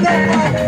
Brother.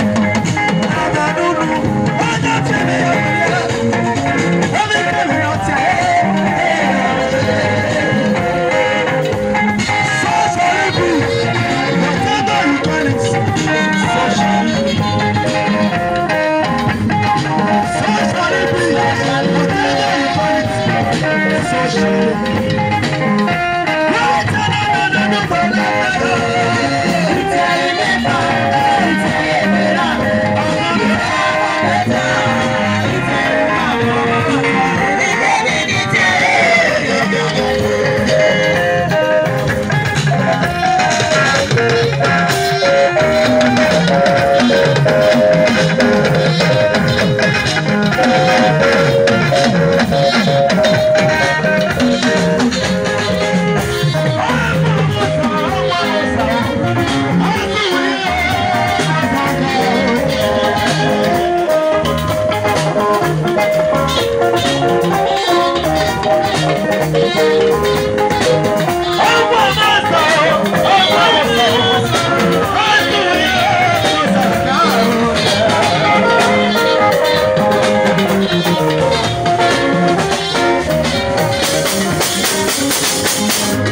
Thank